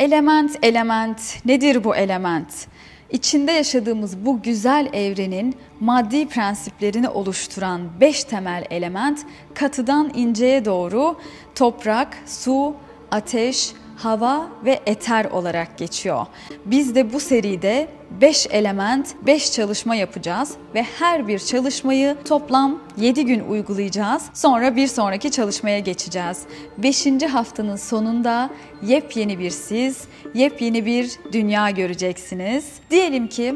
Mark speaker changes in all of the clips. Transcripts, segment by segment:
Speaker 1: Element, element, nedir bu element? İçinde yaşadığımız bu güzel evrenin maddi prensiplerini oluşturan beş temel element katıdan inceye doğru toprak, su, ateş, hava ve eter olarak geçiyor. Biz de bu seride 5 element, 5 çalışma yapacağız ve her bir çalışmayı toplam 7 gün uygulayacağız. Sonra bir sonraki çalışmaya geçeceğiz. 5. haftanın sonunda yepyeni bir siz, yepyeni bir dünya göreceksiniz. Diyelim ki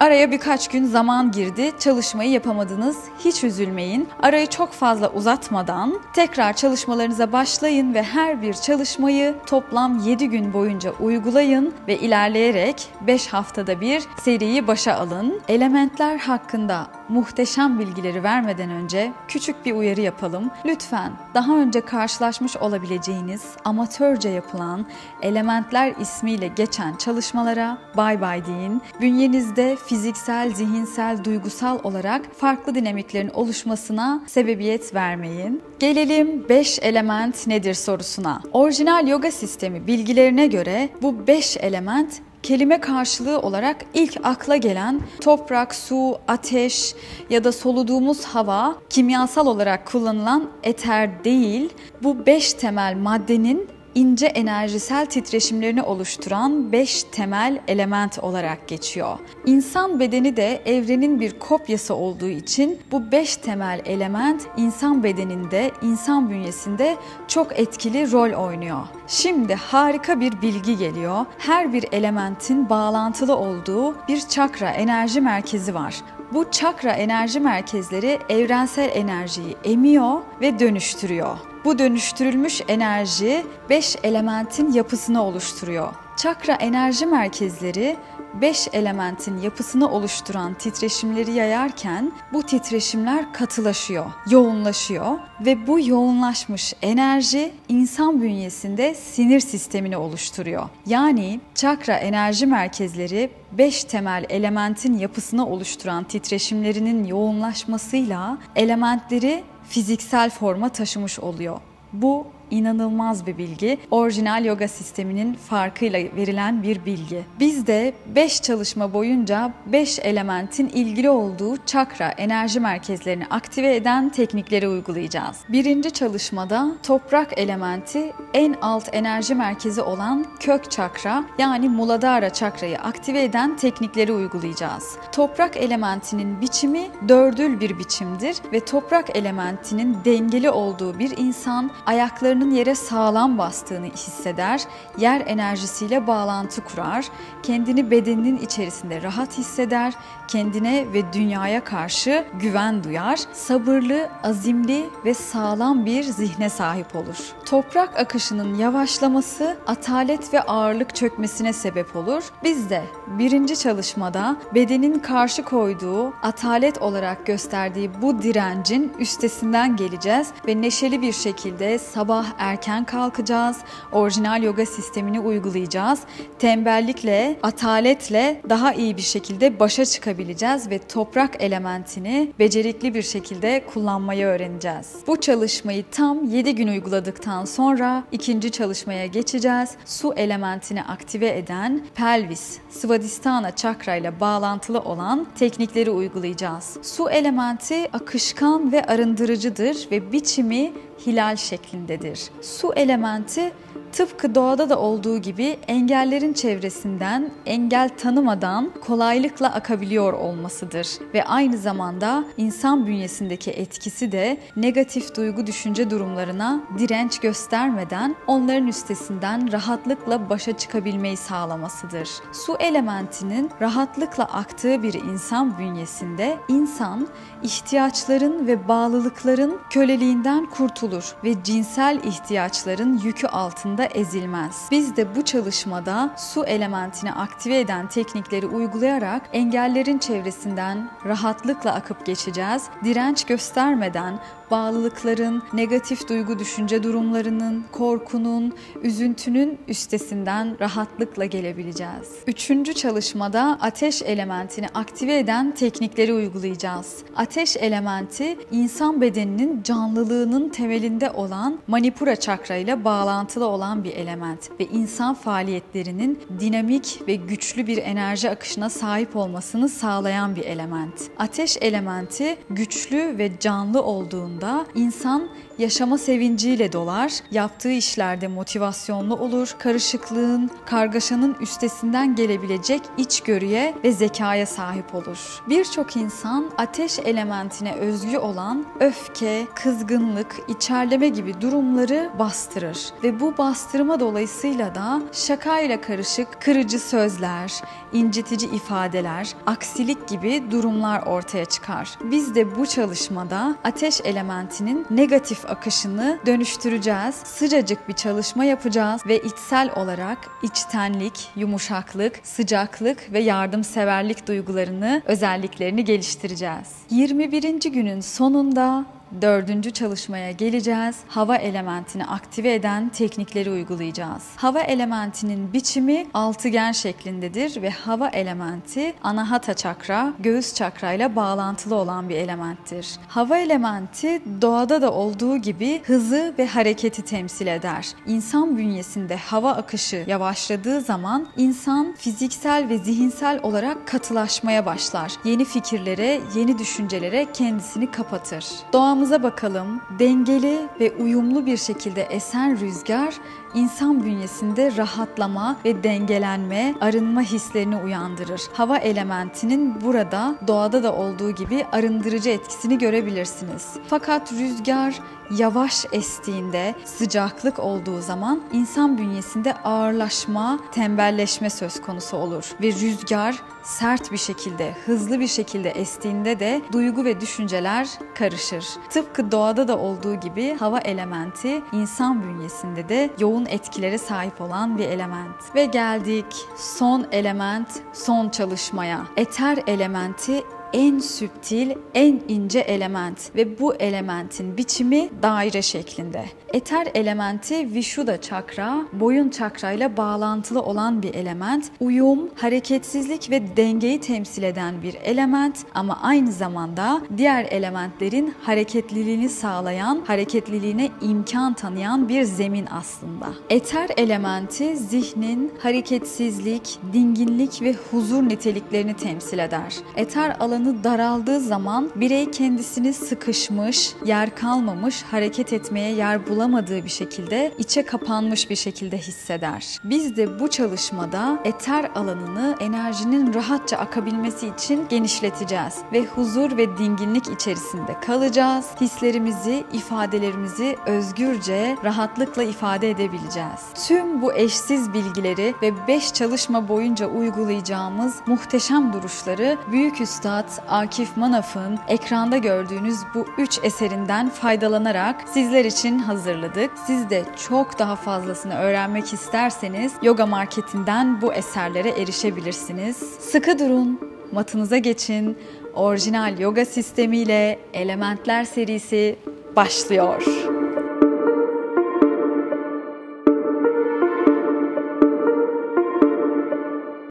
Speaker 1: Araya birkaç gün zaman girdi, çalışmayı yapamadınız. Hiç üzülmeyin. Arayı çok fazla uzatmadan tekrar çalışmalarınıza başlayın ve her bir çalışmayı toplam 7 gün boyunca uygulayın ve ilerleyerek 5 haftada bir seriyi başa alın. Elementler hakkında muhteşem bilgileri vermeden önce küçük bir uyarı yapalım. Lütfen daha önce karşılaşmış olabileceğiniz amatörce yapılan elementler ismiyle geçen çalışmalara bay bay deyin. Bünyenizde fiziksel, zihinsel, duygusal olarak farklı dinamiklerin oluşmasına sebebiyet vermeyin. Gelelim 5 element nedir sorusuna. Orijinal yoga sistemi bilgilerine göre bu 5 element kelime karşılığı olarak ilk akla gelen toprak, su, ateş ya da soluduğumuz hava kimyasal olarak kullanılan eter değil. Bu beş temel maddenin ince enerjisel titreşimlerini oluşturan 5 temel element olarak geçiyor. İnsan bedeni de evrenin bir kopyası olduğu için bu 5 temel element insan bedeninde, insan bünyesinde çok etkili rol oynuyor. Şimdi harika bir bilgi geliyor. Her bir elementin bağlantılı olduğu bir çakra enerji merkezi var. Bu çakra enerji merkezleri evrensel enerjiyi emiyor ve dönüştürüyor. Bu dönüştürülmüş enerji 5 elementin yapısını oluşturuyor. Çakra enerji merkezleri 5 elementin yapısını oluşturan titreşimleri yayarken bu titreşimler katılaşıyor, yoğunlaşıyor ve bu yoğunlaşmış enerji insan bünyesinde sinir sistemini oluşturuyor. Yani çakra enerji merkezleri 5 temel elementin yapısını oluşturan titreşimlerinin yoğunlaşmasıyla elementleri fiziksel forma taşımış oluyor. Bu inanılmaz bir bilgi. Orijinal yoga sisteminin farkıyla verilen bir bilgi. Biz de 5 çalışma boyunca 5 elementin ilgili olduğu çakra enerji merkezlerini aktive eden teknikleri uygulayacağız. Birinci çalışmada toprak elementi en alt enerji merkezi olan kök çakra yani Muladhara çakrayı aktive eden teknikleri uygulayacağız. Toprak elementinin biçimi dördül bir biçimdir ve toprak elementinin dengeli olduğu bir insan ayaklarının ayaklarının yere sağlam bastığını hisseder, yer enerjisiyle bağlantı kurar, kendini bedeninin içerisinde rahat hisseder, kendine ve dünyaya karşı güven duyar, sabırlı, azimli ve sağlam bir zihne sahip olur. Toprak akışının yavaşlaması atalet ve ağırlık çökmesine sebep olur. Biz de birinci çalışmada bedenin karşı koyduğu atalet olarak gösterdiği bu direncin üstesinden geleceğiz ve neşeli bir şekilde sabah erken kalkacağız. Orijinal yoga sistemini uygulayacağız. Tembellikle, ataletle daha iyi bir şekilde başa çıkabileceğiz ve toprak elementini becerikli bir şekilde kullanmayı öğreneceğiz. Bu çalışmayı tam 7 gün uyguladıktan sonra ikinci çalışmaya geçeceğiz. Su elementini aktive eden pelvis, svadhisthana çakra ile bağlantılı olan teknikleri uygulayacağız. Su elementi akışkan ve arındırıcıdır ve biçimi hilal şeklindedir. Su elementi tıpkı doğada da olduğu gibi engellerin çevresinden engel tanımadan kolaylıkla akabiliyor olmasıdır ve aynı zamanda insan bünyesindeki etkisi de negatif duygu düşünce durumlarına direnç göstermeden onların üstesinden rahatlıkla başa çıkabilmeyi sağlamasıdır. Su elementinin rahatlıkla aktığı bir insan bünyesinde insan ihtiyaçların ve bağlılıkların köleliğinden kurtulur ve cinsel ihtiyaçların yükü altında ezilmez. Biz de bu çalışmada su elementini aktive eden teknikleri uygulayarak engellerin çevresinden rahatlıkla akıp geçeceğiz. Direnç göstermeden bağlılıkların, negatif duygu düşünce durumlarının, korkunun, üzüntünün üstesinden rahatlıkla gelebileceğiz. Üçüncü çalışmada ateş elementini aktive eden teknikleri uygulayacağız. Ateş elementi insan bedeninin canlılığının temelinde olan Manipura çakra ile bağlantılı olan olan bir element ve insan faaliyetlerinin dinamik ve güçlü bir enerji akışına sahip olmasını sağlayan bir element. Ateş elementi güçlü ve canlı olduğunda insan yaşama sevinciyle dolar, yaptığı işlerde motivasyonlu olur, karışıklığın, kargaşanın üstesinden gelebilecek içgörüye ve zekaya sahip olur. Birçok insan ateş elementine özgü olan öfke, kızgınlık, içerleme gibi durumları bastırır ve bu bastırma dolayısıyla da şakayla karışık kırıcı sözler, incitici ifadeler, aksilik gibi durumlar ortaya çıkar. Biz de bu çalışmada ateş elementinin negatif akışını dönüştüreceğiz. Sıcacık bir çalışma yapacağız ve içsel olarak içtenlik, yumuşaklık, sıcaklık ve yardımseverlik duygularını, özelliklerini geliştireceğiz. 21. günün sonunda Dördüncü çalışmaya geleceğiz. Hava elementini aktive eden teknikleri uygulayacağız. Hava elementinin biçimi altıgen şeklindedir ve hava elementi anahata çakra, göğüs çakra ile bağlantılı olan bir elementtir. Hava elementi doğada da olduğu gibi hızı ve hareketi temsil eder. İnsan bünyesinde hava akışı yavaşladığı zaman insan fiziksel ve zihinsel olarak katılaşmaya başlar. Yeni fikirlere, yeni düşüncelere kendisini kapatır. Doğamız Etrafımıza bakalım. Dengeli ve uyumlu bir şekilde esen rüzgar insan bünyesinde rahatlama ve dengelenme, arınma hislerini uyandırır. Hava elementinin burada doğada da olduğu gibi arındırıcı etkisini görebilirsiniz. Fakat rüzgar yavaş estiğinde, sıcaklık olduğu zaman insan bünyesinde ağırlaşma, tembelleşme söz konusu olur ve rüzgar sert bir şekilde, hızlı bir şekilde estiğinde de duygu ve düşünceler karışır. Tıpkı doğada da olduğu gibi hava elementi insan bünyesinde de yoğun etkilere sahip olan bir element. Ve geldik son element, son çalışmaya. Eter elementi en süptil, en ince element ve bu elementin biçimi daire şeklinde. Eter elementi Vishuddha çakra, boyun çakra ile bağlantılı olan bir element. Uyum, hareketsizlik ve dengeyi temsil eden bir element ama aynı zamanda diğer elementlerin hareketliliğini sağlayan, hareketliliğine imkan tanıyan bir zemin aslında. Eter elementi zihnin hareketsizlik, dinginlik ve huzur niteliklerini temsil eder. Eter alanı alanı daraldığı zaman birey kendisini sıkışmış, yer kalmamış, hareket etmeye yer bulamadığı bir şekilde, içe kapanmış bir şekilde hisseder. Biz de bu çalışmada eter alanını enerjinin rahatça akabilmesi için genişleteceğiz ve huzur ve dinginlik içerisinde kalacağız. Hislerimizi, ifadelerimizi özgürce, rahatlıkla ifade edebileceğiz. Tüm bu eşsiz bilgileri ve 5 çalışma boyunca uygulayacağımız muhteşem duruşları Büyük Üstad Akif Manaf'ın ekranda gördüğünüz bu üç eserinden faydalanarak sizler için hazırladık. Siz de çok daha fazlasını öğrenmek isterseniz Yoga Marketinden bu eserlere erişebilirsiniz. Sıkı durun, matınıza geçin. Orijinal yoga sistemiyle Elementler serisi başlıyor.